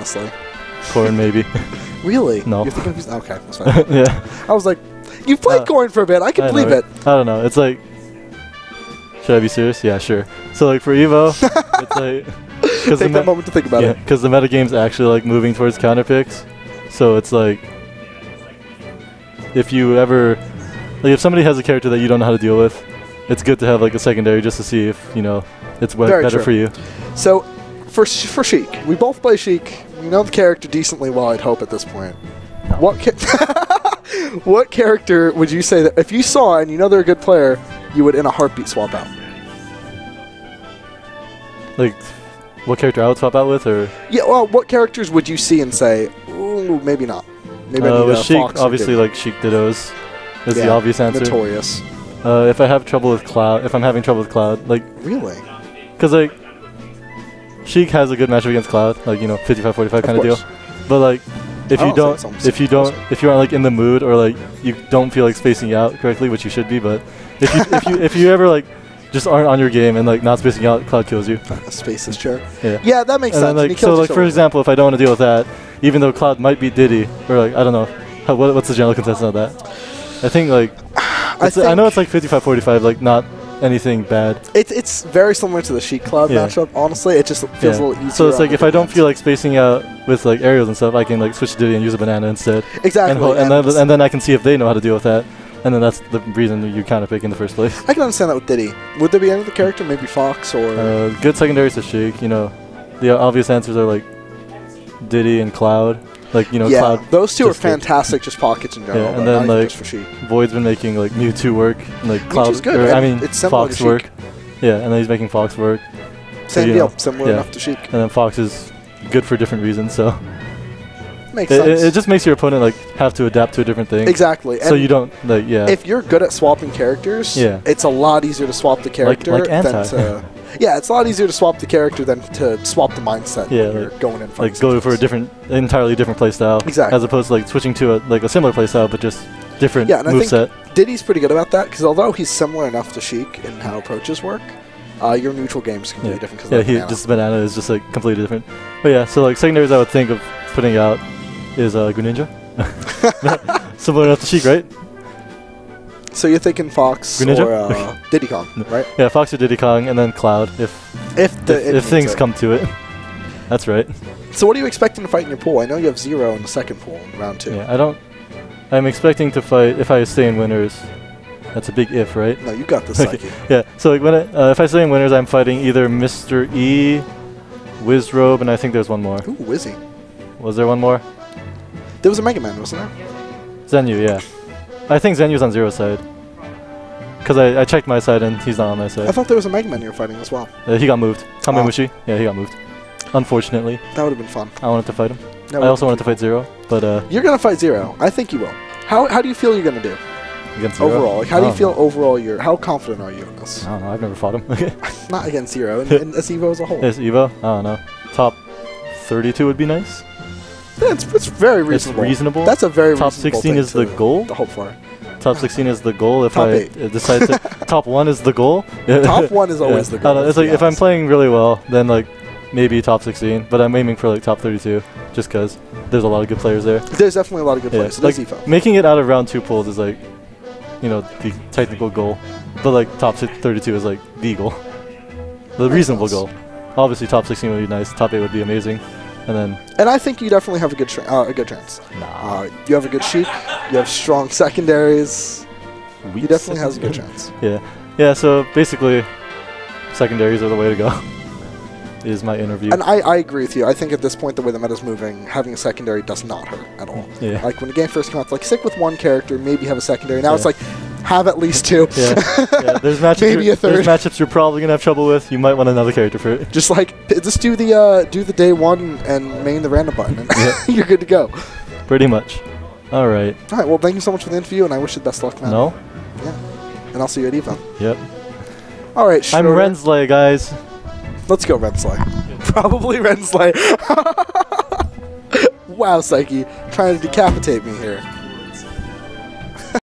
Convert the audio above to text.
honestly. Corrin maybe. Really? No. You're thinking okay. That's fine. yeah. I was like, you've played Uh, Corrin for a bit. I can I believe know, it. I don't know. It's like, should I be serious? Yeah, sure. So like for Evo, it's like because the Take that moment to think about yeah, it. because the metagame's actually like moving towards counter picks. So it's like if you ever like if somebody has a character that you don't know how to deal with, it's good to have like a secondary just to see if you know it's better true. for you. So, for for Sheik, we both play Sheik. We know the character decently well. I'd hope at this point. No. What ca- what character would you say that if you saw and you know they're a good player, you would in a heartbeat swap out? Like what character I would swap out with, or Yeah. Well, what characters would you see and say, ooh, maybe not? Maybe I uh, need a Sheik, Fox obviously like Sheik Dittos is the obvious answer. Notorious. Uh, if I have trouble with Cloud, if I'm having trouble with Cloud, like Really? Because, like, Sheik has a good matchup against Cloud, like, you know, 55 45 kind of deal. But, like, if you don't don't, if you don't, if you aren't, like, in the mood or, like, you don't feel like spacing out correctly, which you should be, but if you, if you, if you ever, like, just aren't on your game and, like, not spacing out, Cloud kills you. Space is chair. Yeah. Yeah, that makes And sense. then, like, so, like, for example, if I don't want to deal with that, even though Cloud might be Diddy, or, like, I don't know, how, what, what's the general consensus on that? I think, like, I, I know it's like 55 45, like, not anything bad. it's it's very similar to the Sheik Cloud Yeah. matchup. Honestly, it just feels a little easier. So it's like if I don't feel like spacing out with like aerials and stuff, I can like switch to Diddy and use a banana instead. exactly, And, and, and then, and then I can see if they know how to deal with that. And then that's the reason you kind of pick in the first place. I can understand that with Diddy. Would there be any other character, maybe Fox or? Uh, good secondaries to Sheik, you know. The obvious answers are like Diddy and Cloud. Like, you know, yeah, Cloud. those two are fantastic, just pockets in general. Yeah, and then, like for Void's been making like Mewtwo work. and, Like Cloud. good, or, I mean, it's Fox work. Sheik. Yeah, and then he's making Fox work. Same you deal, know, similar yeah. enough to Sheik. And then Fox is good for different reasons. So Makes it, sense. it, just makes your opponent like have to adapt to a different thing. exactly. So and you don't like yeah. If you're good at swapping characters, Yeah. it's a lot easier to swap the character like than to. Yeah, it's a lot easier to swap the character than to swap the mindset. Yeah, when you're like- going in. for like go for a different, entirely different playstyle. Exactly. As opposed to like switching to a like a similar playstyle, but just different Yeah, and I think set. Diddy's pretty good about that because although he's similar enough to Sheik in how approaches work, uh, your neutral game's completely Yeah, different. Cause yeah. He banana. just banana is just like completely different. But yeah, so like secondaries I would think of putting out is uh, Greninja. Similar enough to Sheik, right? So you're thinking Fox Greninja? or uh, Diddy Kong, right? Yeah, Fox or Diddy Kong, and then Cloud if If the if, if things it. come to it. That's right. So what are you expecting to fight in your pool? I know you have zero in the second pool in round two. Yeah, I don't. I'm expecting to fight if I stay in winners. That's a big if, right? No, you got this, Okay. Yeah. So like when I, uh, if I stay in winners, I'm fighting either Mr. E, Wizrobe, and I think there's one more. Ooh, Wizzy. Was there one more? There was a Mega Man, wasn't there? Zenyu, yeah. I think Zenyu's on zero side. Cause I, I checked my side and he's not on my side. I thought there was a Mega Man you were fighting as well. Uh, he got moved. Ah. Kamemushi. Yeah, he got moved. Unfortunately, That would have been fun. I wanted to fight him. I also wanted to fight Zero, but uh, You're gonna fight Zero. I think you will. How, how do you feel you're gonna do against Zero. overall? Like, how do you feel know. overall? You're how confident are you in this? I don't know. I've never fought him. Not against Zero, and, and as Evo as a whole. yes, Evo. I don't know. Top 32 would be nice. Yeah, it's, very It's reasonable. reasonable. That's a very Top reasonable 16 thing is the goal. To hope for. Top 16 is the goal. If Top I eight. uh, decide to, top one is the goal. Top one is always Yeah. the goal. I don't know, it's like if I'm playing really well, then like maybe top 16. But I'm aiming for like top 32, just because there's a lot of good players there. There's definitely a lot of good Yeah, players. Like Evo. making it out of round two pools is like, you know, the technical goal. But like top 32 is like the goal, the reasonable goal. Obviously, top 16 would be nice. Top eight would be amazing. And then And I think you definitely have a good uh, a good chance. nah, Uh, you have a good sheik. You have strong secondaries. You definitely has a good chance. Yeah, yeah. So basically, secondaries are the way to go. is my interview. And I, I agree with you. I think at this point, the way the meta's moving, having a secondary does not hurt at all. yeah. Like when the game first came out, it's like stick with one character, maybe have a secondary. Now Yeah. it's like have at least two. yeah, yeah. There's matchups. Maybe you're- a third. There's matchups you're probably gonna have trouble with. You might want another character for it. Just like just do the uh, do the day one and main the random button, and Yeah. you're good to go. Pretty much. All right. All right. Well, thank you so much for the interview, and I wish you the best luck, man. No. Yeah. And I'll see you at Evo. Yep. All right. I'm. Rensley, guys. Let's go, Rensley. Probably Rensley. wow, Psyche, trying to decapitate me here.